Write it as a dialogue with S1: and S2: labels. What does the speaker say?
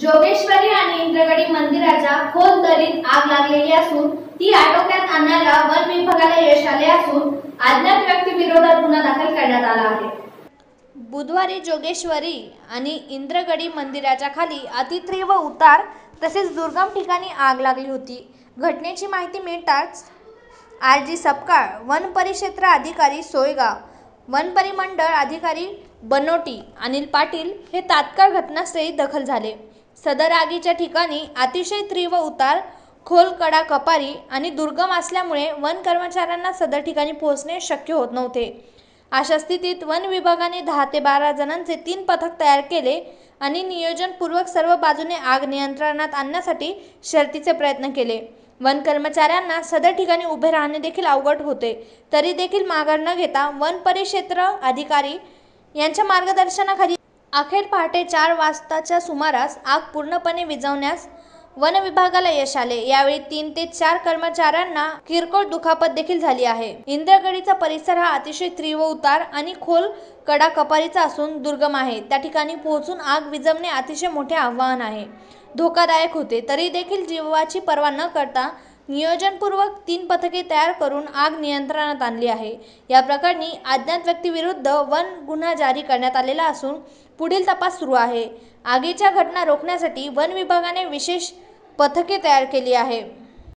S1: जोगेश्वरी आणि इंद्रगडी मंदिराच्या खोल दरीत आग लागलेली असून ती आटोक्यात आणण्याला वन विभागाला यश आले असून अज्ञात व्यक्ती विरोधात गुन्हा दाखल करण्यात आला आहे.
S2: बुधवारी जोगेश्वरी आणि इंद्रगडी मंदिराच्या खाली अतितीव्र उतार तसेच दुर्गम ठिकाणी आग लागली होती. घटनेची माहिती मिळताच आर जी सपकाळ वन परिक्षेत्र अधिकारी सोयगाव वन परिमंडळ अधिकारी बनोटी अनिल पाटील हे तात्काळ घटनास्थळी दखल झाले. सदर आगीच्या ठिकाणी अतिशय तीव्र उतार खोल कडा कपारी आणि दुर्गम असल्यामुळे वन कर्मचाऱ्यांना सदर ठिकाणी पोहोचणे शक्य होत नव्हते. अशा स्थितीत वन विभागाने दहा ते बारा जणांचे तीन पथक तयार केले आणि नियोजनपूर्वक सर्व बाजूने आग नियंत्रणात आणण्यासाठी शर्तीचे प्रयत्न केले. वन कर्मचाऱ्यांना सदर ठिकाणी उभे राहणे देखील अवघड होते. तरी देखील माघार न घेता वन परिक्षेत्र अधिकारी यांच्या मार्गदर्शनाखाली अखेर पहाटे चार वाजताच्या सुमारास आग पूर्णपणे विझवण्यास वन विभागाला यश आले. यावेळी तीन ते चार कर्मचाऱ्यांना किरकोळ दुखापत देखील झाली आहे. इंद्रगडीचा परिसर हा अतिशय तीव्र उतार आणि खोल कडा कपारीचा असून दुर्गम आहे. त्या ठिकाणी पोहोचून आग विझवणे अतिशय मोठे आव्हान आहे. धोकादायक होते. तरी देखील जीवाची पर्वा न करता नियोजनपूर्वक तीन पथके तयार करून आग नियंत्रणात आणली आहे. या प्रकरणी अज्ञात व्यक्तीविरुद्ध वन गुन्हा जारी करण्यात आलेला असून पुढील तपास सुरू आहे. आगीच्या घटना रोखण्यासाठी वन विभागाने विशेष पथके तयार केली आहे.